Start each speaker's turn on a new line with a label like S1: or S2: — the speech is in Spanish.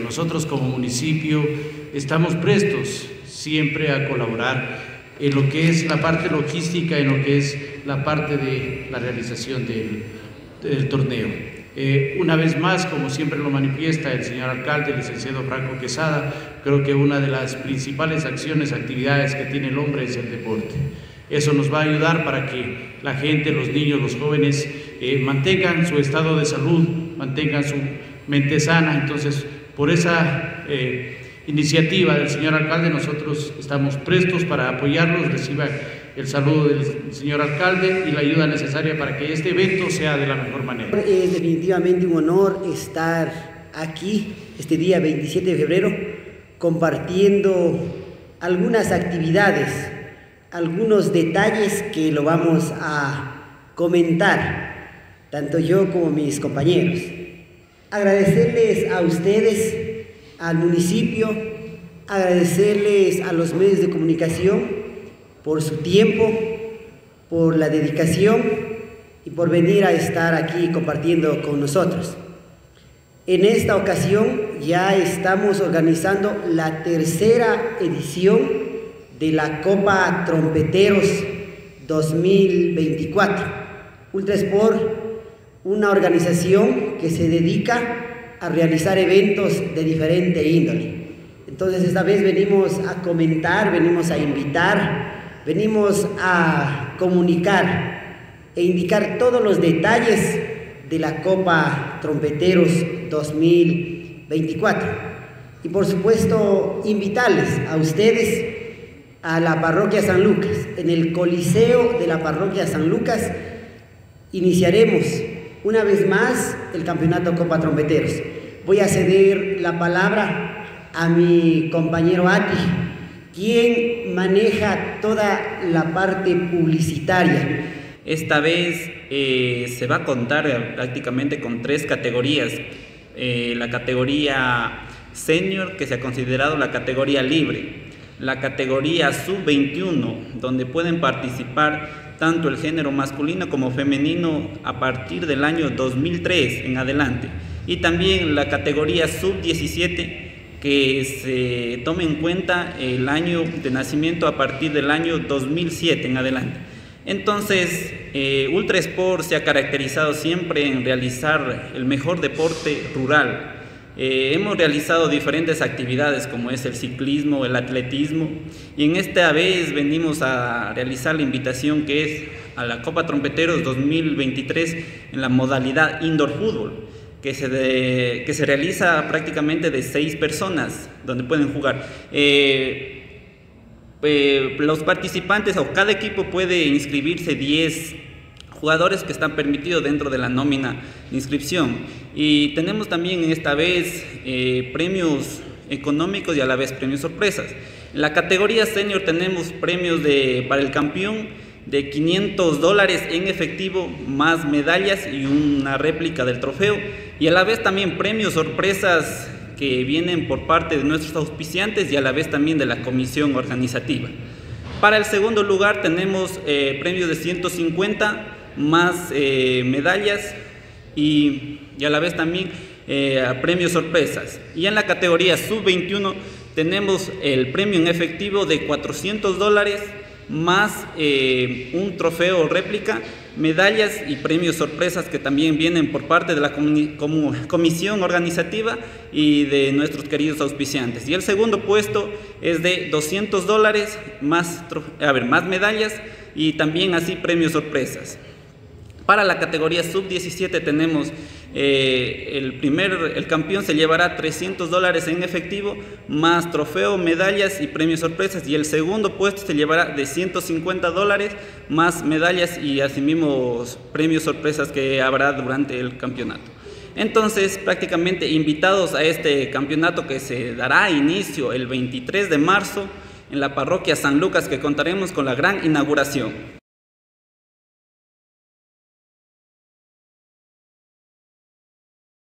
S1: Nosotros como municipio estamos prestos siempre a colaborar en lo que es la parte logística, en lo que es la parte de la realización del, torneo. Eh, una vez más, como siempre lo manifiesta el señor alcalde, el licenciado Franco Quesada, creo que una de las principales acciones, actividades que tiene el hombre es el deporte. Eso nos va a ayudar para que la gente, los niños, los jóvenes eh, mantengan su estado de salud, mantengan su mente sana. Entonces, por esa eh, iniciativa del señor alcalde, nosotros estamos prestos para apoyarlos, reciba el saludo del señor alcalde y la ayuda necesaria para que este evento sea de la mejor manera.
S2: Es definitivamente un honor estar aquí este día 27 de febrero compartiendo algunas actividades, algunos detalles que lo vamos a comentar, tanto yo como mis compañeros. Agradecerles a ustedes, al municipio, agradecerles a los medios de comunicación por su tiempo, por la dedicación y por venir a estar aquí compartiendo con nosotros. En esta ocasión ya estamos organizando la tercera edición de la Copa Trompeteros 2024. Ultra Sport una organización que se dedica a realizar eventos de diferente índole. Entonces esta vez venimos a comentar, venimos a invitar, venimos a comunicar e indicar todos los detalles de la Copa Trompeteros 2024. Y por supuesto invitarles a ustedes a la parroquia San Lucas. En el Coliseo de la parroquia San Lucas iniciaremos una vez más el campeonato Copa Trompeteros. Voy a ceder la palabra a mi compañero Ati, quien maneja toda la parte publicitaria.
S3: Esta vez eh, se va a contar prácticamente con tres categorías. Eh, la categoría senior, que se ha considerado la categoría libre. La categoría sub-21, donde pueden participar tanto el género masculino como femenino a partir del año 2003 en adelante. Y también la categoría sub-17 que se tome en cuenta el año de nacimiento a partir del año 2007 en adelante. Entonces, eh, Ultra Sport se ha caracterizado siempre en realizar el mejor deporte rural, eh, hemos realizado diferentes actividades como es el ciclismo, el atletismo y en esta vez venimos a realizar la invitación que es a la Copa Trompeteros 2023 en la modalidad indoor fútbol que se, que se realiza prácticamente de seis personas donde pueden jugar. Eh, eh, los participantes o cada equipo puede inscribirse 10 jugadores que están permitidos dentro de la nómina de inscripción. Y tenemos también esta vez eh, premios económicos y a la vez premios sorpresas. En la categoría senior tenemos premios de, para el campeón de 500 dólares en efectivo más medallas y una réplica del trofeo y a la vez también premios sorpresas que vienen por parte de nuestros auspiciantes y a la vez también de la comisión organizativa. Para el segundo lugar tenemos eh, premios de 150 más eh, medallas y, a la vez también eh, premios sorpresas. Y en la categoría sub-21 tenemos el premio en efectivo de 400 dólares más eh, un trofeo réplica, medallas y premios sorpresas que también vienen por parte de la comisión organizativa y de nuestros queridos auspiciantes. Y el segundo puesto es de 200 dólares más, a ver, más medallas y también así premios sorpresas. Para la categoría sub-17 tenemos eh, el primer, el campeón se llevará 300 dólares en efectivo, más trofeo, medallas y premios sorpresas. Y el segundo puesto se llevará de 150 dólares, más medallas y asimismo premios sorpresas que habrá durante el campeonato. Entonces, prácticamente invitados a este campeonato que se dará inicio el 23 de marzo en la parroquia San Lucas, que contaremos con la gran inauguración.